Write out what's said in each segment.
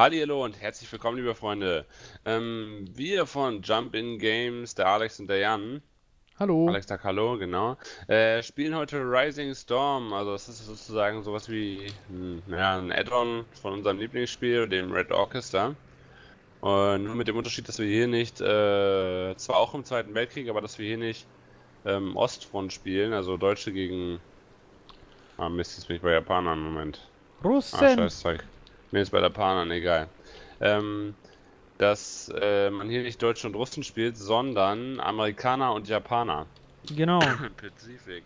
Hallo und herzlich willkommen, liebe Freunde. Ähm, wir von Jump In Games, der Alex und der Jan. Hallo. Alex sagt Hallo, genau. Äh, spielen heute Rising Storm. Also, das ist sozusagen sowas wie hm, ja, ein Add-on von unserem Lieblingsspiel, dem Red Orchestra. Und nur mit dem Unterschied, dass wir hier nicht, äh, zwar auch im Zweiten Weltkrieg, aber dass wir hier nicht ähm, Ostfront spielen, also Deutsche gegen. Ah, Mist, jetzt bin ich bei Japanern. Moment. Russen. Ah, scheiß Zeug. Mir ist bei Japanern egal. Ähm, dass äh, man hier nicht Deutsche und Russen spielt, sondern Amerikaner und Japaner. Genau. Pazifik.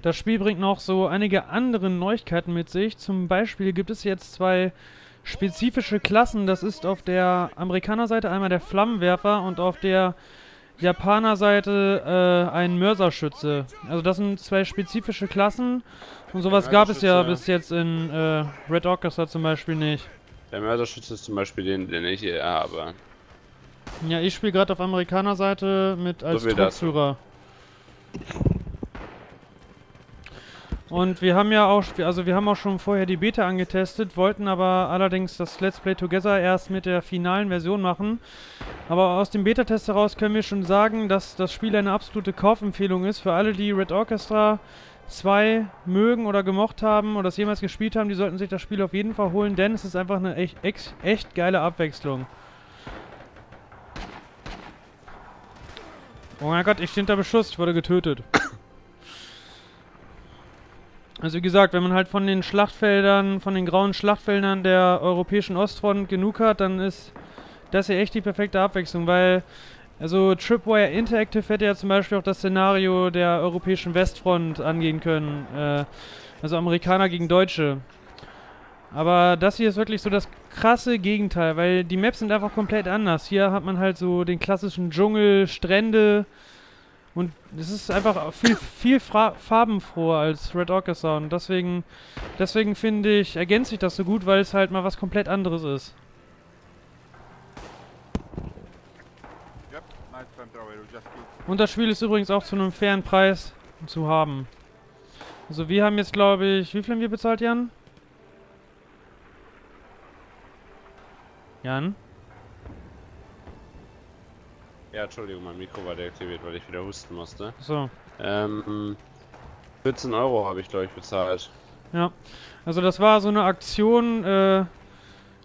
Das Spiel bringt noch so einige andere Neuigkeiten mit sich. Zum Beispiel gibt es jetzt zwei spezifische Klassen. Das ist auf der Amerikanerseite einmal der Flammenwerfer und auf der Japanerseite äh, ein Mörserschütze. Also das sind zwei spezifische Klassen und sowas gab es ja bis jetzt in äh, Red Orchestra zum Beispiel nicht. Der Mörserschütze ist zum Beispiel den, den ich hier habe. Ja, ich spiele gerade auf Amerikanerseite mit als So wie das. Und wir haben ja auch, also wir haben auch schon vorher die Beta angetestet, wollten aber allerdings das Let's Play Together erst mit der finalen Version machen. Aber aus dem Beta-Test heraus können wir schon sagen, dass das Spiel eine absolute Kaufempfehlung ist für alle, die Red Orchestra 2 mögen oder gemocht haben oder das jemals gespielt haben, die sollten sich das Spiel auf jeden Fall holen, denn es ist einfach eine echt, echt, echt geile Abwechslung. Oh mein Gott, ich stehe unter Beschuss, ich wurde getötet. Also wie gesagt, wenn man halt von den Schlachtfeldern, von den grauen Schlachtfeldern der europäischen Ostfront genug hat, dann ist das hier echt die perfekte Abwechslung, weil also Tripwire Interactive hätte ja zum Beispiel auch das Szenario der europäischen Westfront angehen können. Äh, also Amerikaner gegen Deutsche. Aber das hier ist wirklich so das krasse Gegenteil, weil die Maps sind einfach komplett anders. Hier hat man halt so den klassischen Dschungel, Strände und es ist einfach viel, viel farbenfroher als Red Orchestra und deswegen, deswegen finde ich, ergänzt sich das so gut, weil es halt mal was komplett anderes ist. Und das Spiel ist übrigens auch zu einem fairen Preis zu haben. Also wir haben jetzt glaube ich, wie viel haben wir bezahlt, Jan? Jan? Ja, Entschuldigung, mein Mikro war deaktiviert, weil ich wieder husten musste. So. Ähm, 14 Euro habe ich, glaube ich, bezahlt. Ja. Also das war so eine Aktion, äh,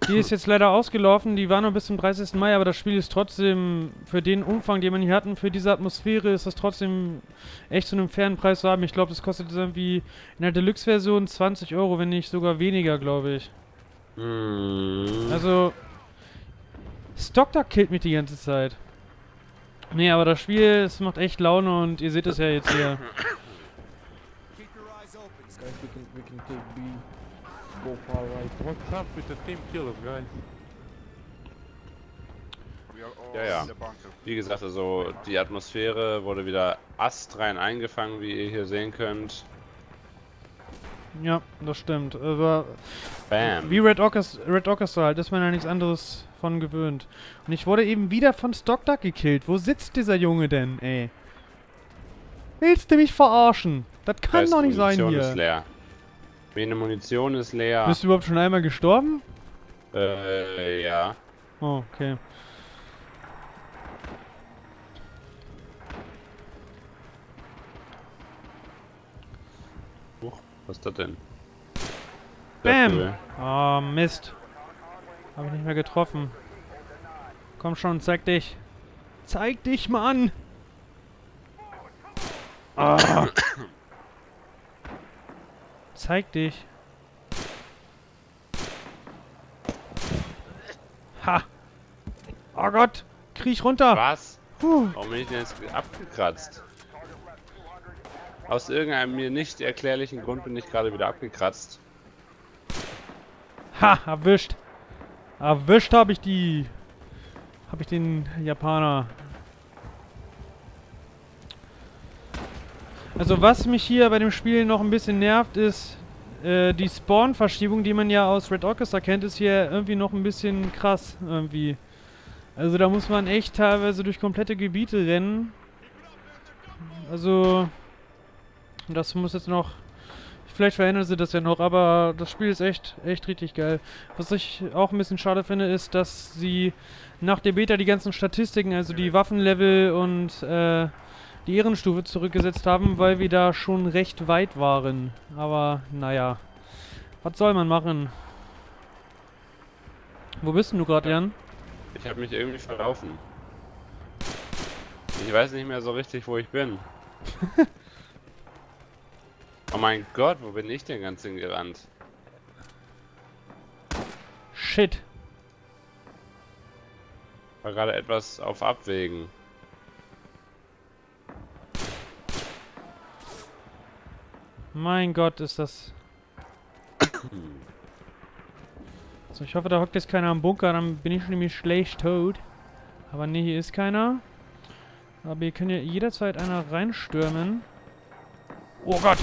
die ist jetzt leider ausgelaufen, die war noch bis zum 30. Mai, aber das Spiel ist trotzdem, für den Umfang, den man hier hatten, für diese Atmosphäre, ist das trotzdem echt zu einem fairen Preis zu haben. Ich glaube, das kostet irgendwie in der Deluxe-Version 20 Euro, wenn nicht sogar weniger, glaube ich. Hm. Also, Stockduck killt mich die ganze Zeit. Nee, aber das Spiel, es macht echt Laune und ihr seht es ja jetzt hier. Guys, we can, we can take B, go far right. What's up with the team killers, guys? Ja, ja. Wie gesagt, also die Atmosphäre wurde wieder astrein eingefangen, wie ihr hier sehen könnt. Ja, das stimmt. Aber Bam. wie Red Orchestra, Red Orchestra halt, ist man ja nichts anderes von gewöhnt. Und ich wurde eben wieder von Stockduck gekillt. Wo sitzt dieser Junge denn, ey? Willst du mich verarschen? Das kann doch nicht sein Munition hier. ist leer. Meine Munition ist leer. Bist du überhaupt schon einmal gestorben? Äh, ja. Oh, okay. Was ist das denn? Bam! Oh, Mist. Hab ich nicht mehr getroffen. Komm schon, zeig dich. Zeig dich, Mann! Ah. zeig dich. Ha! Oh Gott! Kriech runter! Was? Puh. Warum bin ich denn jetzt abgekratzt? Aus irgendeinem mir nicht erklärlichen Grund bin ich gerade wieder abgekratzt. Ha! Erwischt! Erwischt habe ich die. Habe ich den Japaner. Also was mich hier bei dem Spiel noch ein bisschen nervt, ist äh, die Spawn-Verschiebung, die man ja aus Red Orchestra kennt, ist hier irgendwie noch ein bisschen krass irgendwie. Also da muss man echt teilweise durch komplette Gebiete rennen. Also das muss jetzt noch Vielleicht verändern sie das ja noch, aber das Spiel ist echt, echt richtig geil. Was ich auch ein bisschen schade finde, ist, dass sie nach der Beta die ganzen Statistiken, also die Waffenlevel und äh, die Ehrenstufe zurückgesetzt haben, weil wir da schon recht weit waren. Aber naja, was soll man machen? Wo bist denn du gerade, Jan? Ich habe mich irgendwie verlaufen. Ich weiß nicht mehr so richtig, wo ich bin. oh mein Gott, wo bin ich denn ganz hingerannt? Shit. War gerade etwas auf Abwägen. Mein Gott, ist das... So, ich hoffe, da hockt jetzt keiner am Bunker, dann bin ich nämlich schlecht tot. Aber ne, hier ist keiner. Aber hier kann ja jederzeit einer reinstürmen. Oh Gott!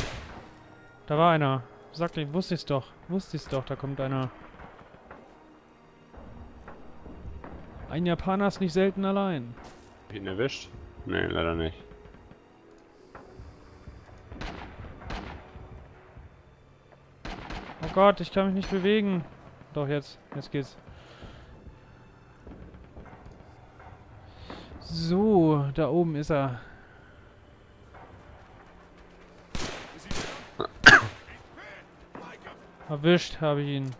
Da war einer. Sagte ich, wusste ich's doch. Wusste ich's doch, da kommt einer. Ein Japaner ist nicht selten allein. Hab ich ihn erwischt? Nee, leider nicht. Oh Gott, ich kann mich nicht bewegen. Doch, jetzt. Jetzt geht's. So, da oben ist er. Erwischt habe ich ihn.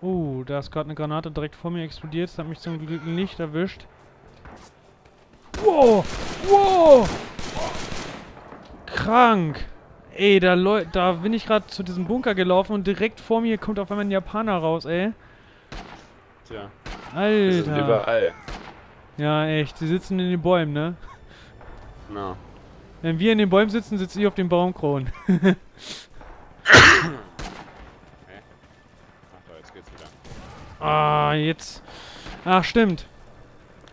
Uh, da ist gerade eine Granate direkt vor mir explodiert. Das hat mich zum Glück nicht erwischt. Wow! Wow! Krank! Ey, da, Leu da bin ich gerade zu diesem Bunker gelaufen und direkt vor mir kommt auf einmal ein Japaner raus, ey. Tja. Die sind Alter. überall. Ja, echt. Sie sitzen in den Bäumen, ne? No. Wenn wir in den Bäumen sitzen, sitzen die auf den Baumkronen. Ach doch, jetzt geht's wieder. ah, jetzt. Ach, stimmt.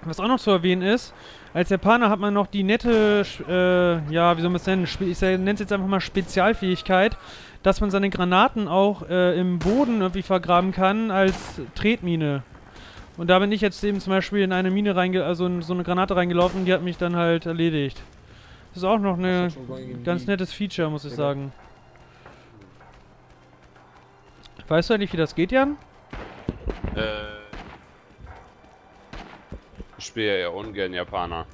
Was auch noch zu erwähnen ist, als Japaner hat man noch die nette, äh, ja, wie soll man es nennen? Ich nenne es jetzt einfach mal Spezialfähigkeit, dass man seine Granaten auch äh, im Boden irgendwie vergraben kann als Tretmine. Und da bin ich jetzt eben zum Beispiel in eine Mine reinge, also in so eine Granate reingelaufen, die hat mich dann halt erledigt. Das ist auch noch eine Also schon going in ganz nettes Feature, muss ich Ja. sagen. Weißt du eigentlich, wie das geht, Jan? Äh. Ich spiele ja eher ungern Japaner.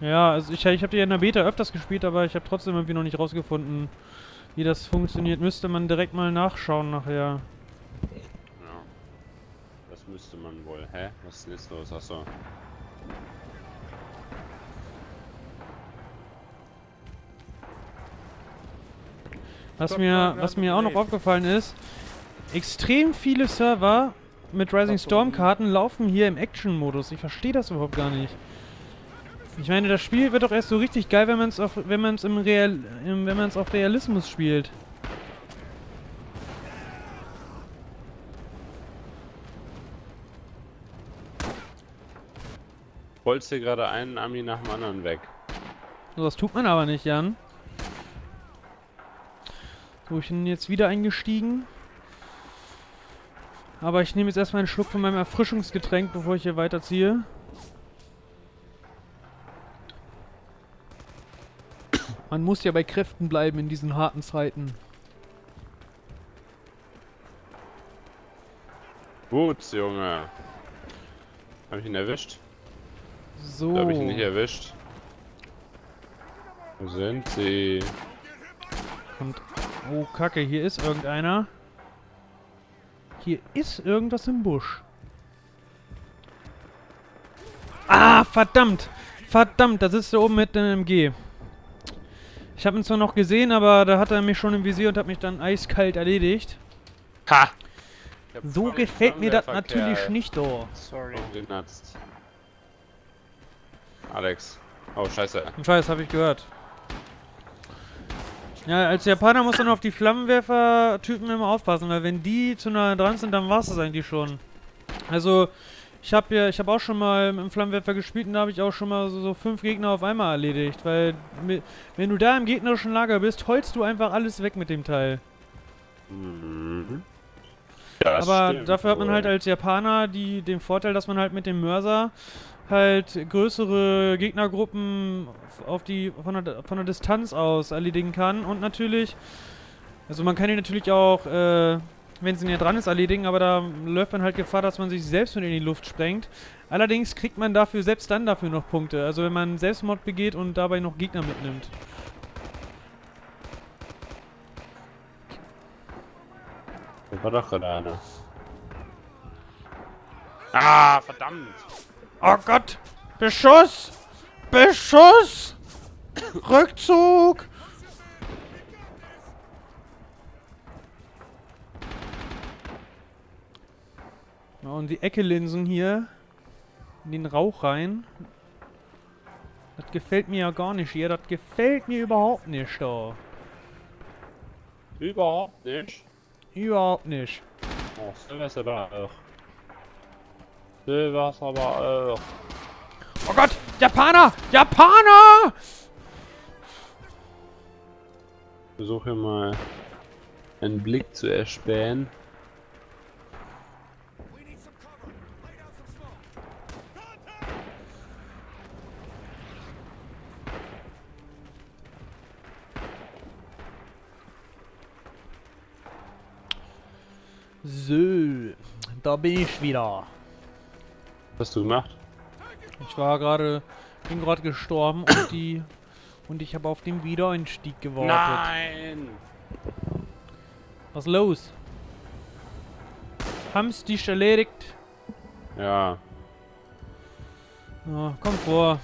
Ja, also ich, ich habe die ja in der Beta öfters gespielt, aber ich habe trotzdem irgendwie noch nicht rausgefunden, wie das funktioniert. Müsste man direkt mal nachschauen nachher. Ja. Das müsste man wohl. Hä? Was ist denn jetzt los? Achso. Was mir, was mir auch noch aufgefallen ist, extrem viele Server mit Rising Storm Karten laufen hier im Action-Modus. Ich verstehe das überhaupt gar nicht. Ich meine, das Spiel wird doch erst so richtig geil, wenn man es auf, wenn man es im Real, im, wenn man es auf Realismus spielt. Holst hier gerade einen Ami nach dem anderen weg. So, das tut man aber nicht, Jan. So, ich bin jetzt wieder eingestiegen. Aber ich nehme jetzt erstmal einen Schluck von meinem Erfrischungsgetränk, bevor ich hier weiterziehe. Man muss ja bei Kräften bleiben in diesen harten Zeiten. Gut, Junge. Hab ich ihn erwischt? So. Hab ich ihn nicht erwischt. Wo sind sie? Und, oh, Kacke, hier ist irgendeiner. Hier ist irgendwas im Busch. Ah, verdammt! Verdammt, da sitzt er oben mit einem MG. Ich habe ihn zwar noch gesehen, aber da hat er mich schon im Visier und hat mich dann eiskalt erledigt. Ha! So gefällt mir das natürlich Kerl. nicht, doch. Sorry. Alex. Oh, scheiße. Ich weiß, habe ich gehört. Ja, als Japaner muss man auf die Flammenwerfer-Typen immer aufpassen, weil wenn die zu nah dran sind, dann war es das eigentlich schon. Also, ich habe ja, ich habe auch schon mal mit dem Flammenwerfer gespielt und da habe ich auch schon mal so, so fünf Gegner auf einmal erledigt, weil wenn du da im gegnerischen Lager bist, holst du einfach alles weg mit dem Teil. Mhm. Das Aber stimmt dafür hat man halt als Japaner die, den Vorteil, dass man halt mit dem Mörser halt größere Gegnergruppen auf die, von, der, von der Distanz aus erledigen kann. Und natürlich, also man kann ihn natürlich auch, äh, wenn sie näher dran ist, erledigen, aber da läuft man halt Gefahr, dass man sich selbst mit in die Luft sprengt. Allerdings kriegt man dafür, selbst dann dafür noch Punkte. Also wenn man Selbstmord begeht und dabei noch Gegner mitnimmt. Da war doch gerade einer. Ah, verdammt! Oh Gott! Beschuss! Beschuss! Rückzug! Ja, und die Ecke-Linsen hier in den Rauch rein. Das gefällt mir ja gar nicht hier. Das gefällt mir überhaupt nicht da. Überhaupt nicht. Überhaupt nicht. Oh, so was aber auch. So was aber auch. Oh Gott! Japaner! Japaner! Ich versuche mal einen Blick zu erspähen. So, da bin ich wieder. Was hast du gemacht? Ich war gerade, bin gerade gestorben und die und ich habe auf den Wiedereinstieg gewartet. Nein! Was los? Haben's dich erledigt? Ja, Ja, komm vor.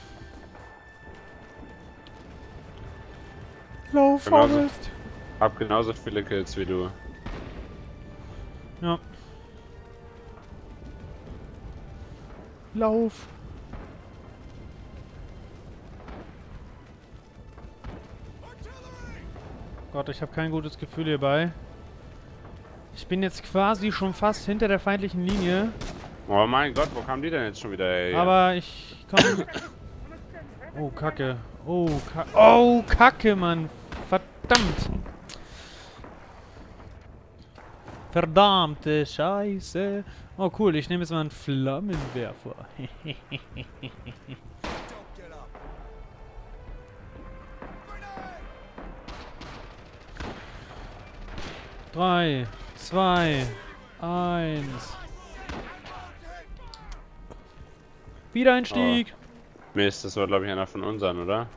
Lauf, Genauso. Hab genauso viele Kills wie du. Ja. Lauf. Gott, ich habe kein gutes Gefühl hierbei. Ich bin jetzt quasi schon fast hinter der feindlichen Linie, Oh mein Gott, wo kamen die denn jetzt schon wieder her? aber ich komm. Oh, Kacke. Oh, Kacke. Oh, Kacke, Mann. Verdammt. Verdammte Scheiße. Oh, cool. Ich nehme jetzt mal einen Flammenwerfer. Drei, zwei, eins. Wiedereinstieg. Mist, das war glaube ich einer von unseren, oder?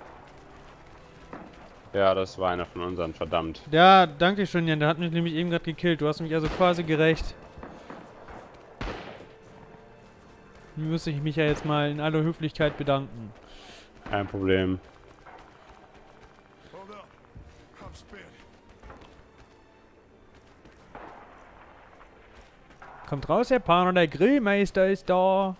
Ja, das war einer von unseren, verdammt. Ja, danke schön, Jan. Der hat mich nämlich eben gerade gekillt. Du hast mich also quasi gerecht. Müsste ich mich ja jetzt mal in aller Höflichkeit bedanken. Kein Problem. Kommt raus, Herr Pan, der Grillmeister ist da.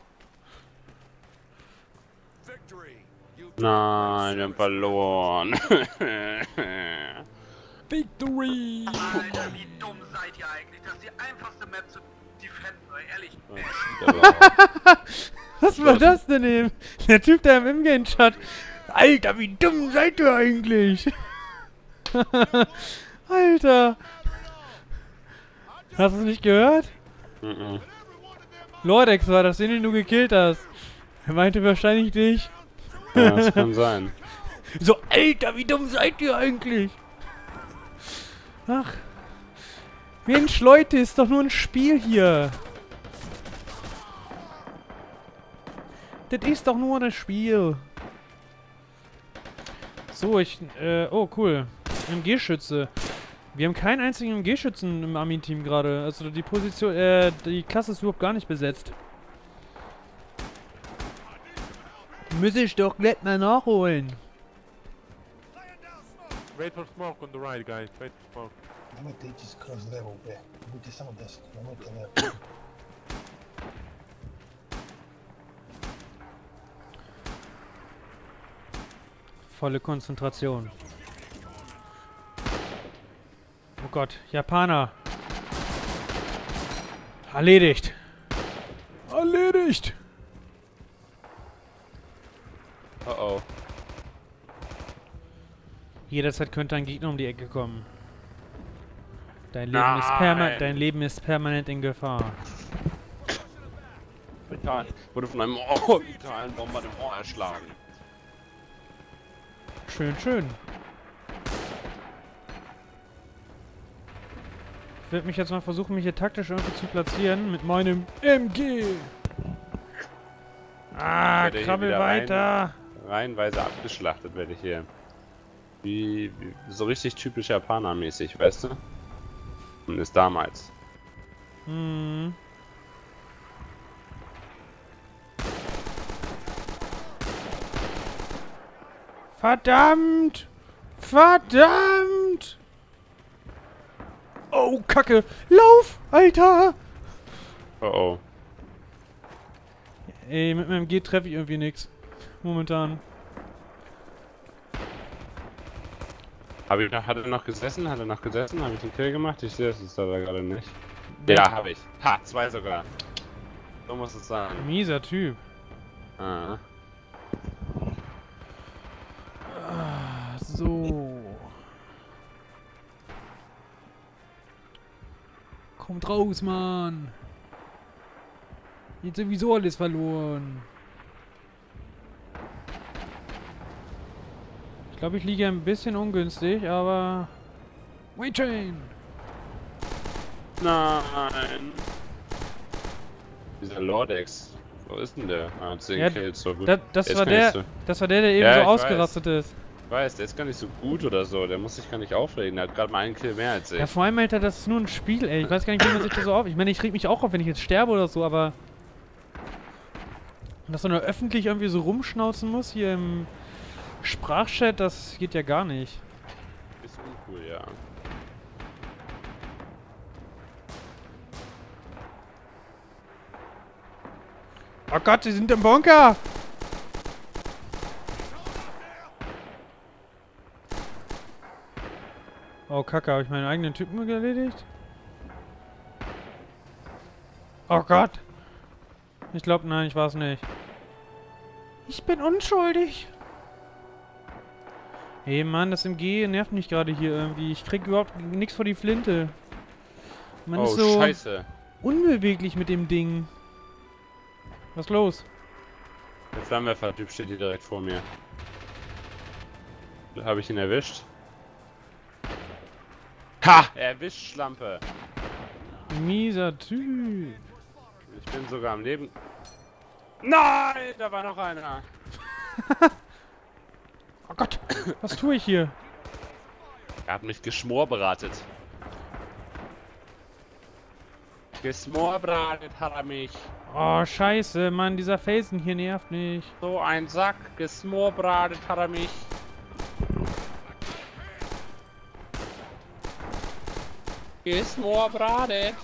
Victory. You Nein, wir haben verloren. Victory! Alter, wie dumm seid ihr eigentlich? Das ist die einfachste Map zu defenden, ehrlich. Was war das denn eben? Der Typ, der im Imgame-Chat. Alter, wie dumm seid ihr eigentlich? Alter. Hast du es nicht gehört? Mhm. Lordex war das, den du gekillt hast. Er meinte wahrscheinlich dich. Ja, das kann sein. So, Alter, wie dumm seid ihr eigentlich? Ach. Mensch, Leute, ist doch nur ein Spiel hier. Das ist doch nur ein Spiel. So, ich, äh, oh, cool. MG-Schütze. Wir haben keinen einzigen MG-Schützen im Armin-Team gerade. Also die Position, äh, die Klasse ist überhaupt gar nicht besetzt. Muss ich doch gleich mal nachholen. Wait for smoke on the right, guys. Wait for smoke. I'm gonna take this cross level back. We get some of this. I'm not gonna. Volle Konzentration. Oh Gott, Japaner. Erledigt. Erledigt. Oh oh. Jederzeit könnte ein Gegner um die Ecke kommen. Dein Leben, ist perma dein Leben ist permanent in Gefahr. Brutal. Wurde von einem orbitalen Bombardement erschlagen. Schön, schön. Ich werde mich jetzt mal versuchen, mich hier taktisch irgendwie zu platzieren mit meinem MG. Ah, krabbel wieder rein. Reihenweise abgeschlachtet werde ich hier. Wie, wie so richtig typisch Japaner-mäßig, weißt du? Und ist damals. Hm. Verdammt! Verdammt! Oh, Kacke! Lauf, Alter! Oh oh. Ey, mit meinem G treffe ich irgendwie nichts. Momentan. Hab ich noch, hat er noch gesessen? Hat er noch gesessen? Habe ich den Kill gemacht? Ich sehe es jetzt da gerade nicht. Ja, habe ich. Ha, zwei sogar. So muss es sein. Mieser Typ. Ah. Ah, so. Kommt raus, Mann. Jetzt sowieso alles verloren. Ich glaube, ich liege ein bisschen ungünstig, aber... Wait Train! Nein. Dieser Lordex. Wo ist denn der? Ah, 10 Ja, Kills, so gut. Da, das, Der war der, So, das war der, der eben Ja, so ich weiß. ausgerastet ist. ich weiß, der ist gar nicht so gut oder so. Der muss sich gar nicht aufregen. Der hat gerade mal einen Kill mehr als ich. Ja, vor allem, Alter, das ist nur ein Spiel, ey. Ich weiß gar nicht, wie man sich das so auf... Ich meine, ich reg mich auch auf, wenn ich jetzt sterbe oder so, aber... Dass man da öffentlich irgendwie so rumschnauzen muss hier im Sprachchat, das geht ja gar nicht. Ist uncool, ja. Oh Gott, sie sind im Bunker! Oh Kacke, habe ich meinen eigenen Typen erledigt? Oh Gott! Ich glaube, nein, ich war es nicht. Ich bin unschuldig! Ey Mann, das MG nervt mich gerade hier irgendwie. Ich krieg überhaupt nichts vor die Flinte. Man oh, ist so scheiße. unbeweglich mit dem Ding. Was ist los? Der Flammenwerfer-Typ steht hier direkt vor mir. Habe ich ihn erwischt? Ha! Erwischt, Schlampe! Mieser Typ. Ich bin sogar am Leben. Nein! Da war noch einer. Was tue ich hier? Er hat mich geschmorberatet. Geschmorberatet hat er mich. Oh, scheiße, Mann, dieser Felsen hier nervt mich. So ein Sack. Geschmorberatet hat er mich. Geschmorberatet.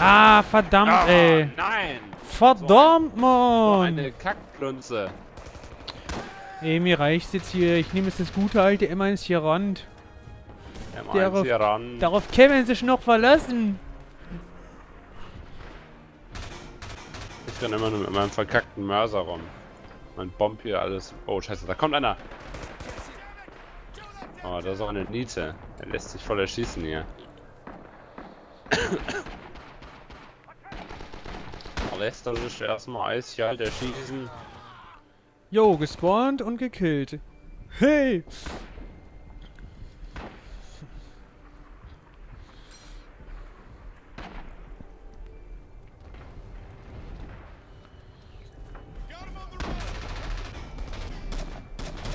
Ah, verdammt, Ah, ey. Nein! Verdammt, So Mann. eine Kackplunze. Ey, mir reicht's jetzt hier. Ich nehme jetzt das gute alte M1 hier ran. M1 Darauf- hier ran. Darauf kann man sich noch verlassen. Ich renn immer nur mit meinem verkackten Mörser rum. Mein Bomb hier alles. Oh, scheiße, da kommt einer. Oh, da ist auch eine Niete. Er lässt sich voll erschießen hier. Lässt er sich erstmal eiskalt erschießen. Jo, gespawnt und gekillt. Hey!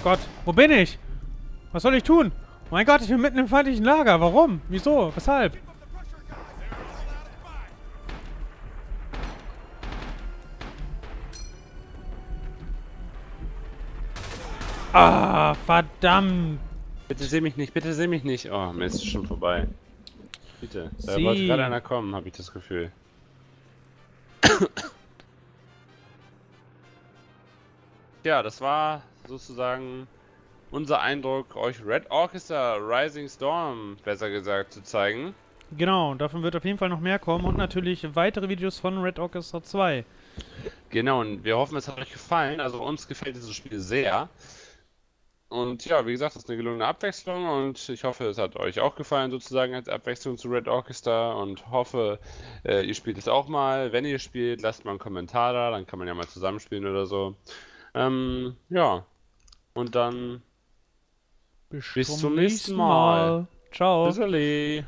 Gott, wo bin ich? Was soll ich tun? Oh mein Gott, ich bin mitten im feindlichen Lager. Warum? Wieso? Weshalb? Verdammt. Bitte seh mich nicht, bitte seh mich nicht. Oh, Mist, ist schon vorbei. Bitte. Da Sie. wollte gerade einer kommen, habe ich das Gefühl. ja, das war sozusagen unser Eindruck, euch Red Orchestra Rising Storm, besser gesagt, zu zeigen. Genau, davon wird auf jeden Fall noch mehr kommen und natürlich weitere Videos von Red Orchestra 2. Genau, und wir hoffen, es hat euch gefallen. Also uns gefällt dieses Spiel sehr. Und ja, wie gesagt, das ist eine gelungene Abwechslung und ich hoffe, es hat euch auch gefallen, sozusagen als Abwechslung zu Red Orchestra und hoffe, äh, ihr spielt es auch mal. Wenn ihr spielt, lasst mal einen Kommentar da, dann kann man ja mal zusammenspielen oder so. Ähm, ja, und dann bis zum nächsten Mal. Ciao. Bis alle.